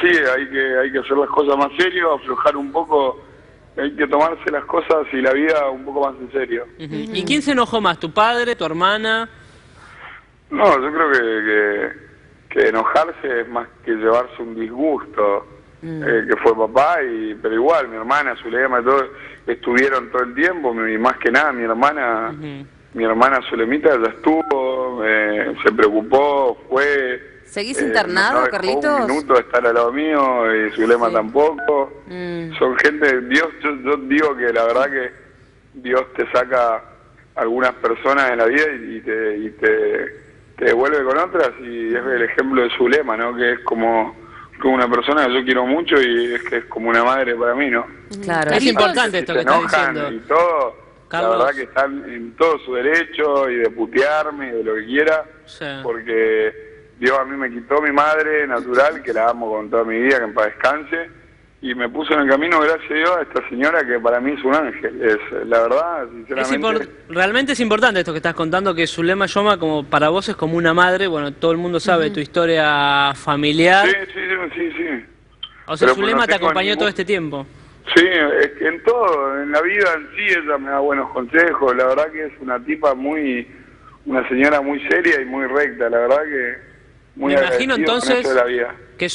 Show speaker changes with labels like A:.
A: Sí, hay que, hay que hacer las cosas más serio, aflojar un poco, hay que tomarse las cosas y la vida un poco más en serio.
B: ¿Y quién se enojó más, tu padre, tu hermana?
A: No, yo creo que, que, que enojarse es más que llevarse un disgusto, eh, que fue papá, y pero igual, mi hermana, Zulema, y todo, estuvieron todo el tiempo, y más que nada, mi hermana, mi hermana Zulemita ya estuvo, eh, se preocupó, fue...
C: ¿Seguís
A: eh,
C: internado,
A: no dejó
C: Carlitos?
A: Un minuto estar al lado mío, y Zulema
C: Sí.
A: tampoco.
C: Mm.
A: Son gente, Dios, yo, yo digo que la verdad que Dios te saca algunas personas en la vida y, y te, y te, te devuelve con otras y es el ejemplo de Zulema, ¿no? Que es como, como una persona que yo quiero mucho y es que es como una madre para mí, ¿no?
C: Claro.
B: Es
C: Carlitos,
B: importante esto
A: se
B: que estás
A: enojan
B: diciendo.
A: y todo,
B: Carlos.
A: la verdad que están en todo su derecho y de putearme y de lo que quiera,
B: Sí.
A: porque Dios a mí me quitó mi madre natural, que la amo con toda mi vida, que en paz descanse, y me puso en el camino, gracias a Dios, a esta señora que para mí es un ángel. Es, la verdad, sinceramente...
B: realmente es importante esto que estás contando, que Zulema Yoma como para vos es como una madre, bueno, todo el mundo sabe tu historia familiar.
A: Sí, sí, sí, sí,
B: o sea,
A: pero
B: Zulema
A: no
B: te acompañó
A: ningún-
B: todo este tiempo.
A: Sí, es que en todo, en la vida en sí ella me da buenos consejos, la verdad que es una tipa muy, una señora muy seria y muy recta, la verdad que
B: me imagino entonces
A: que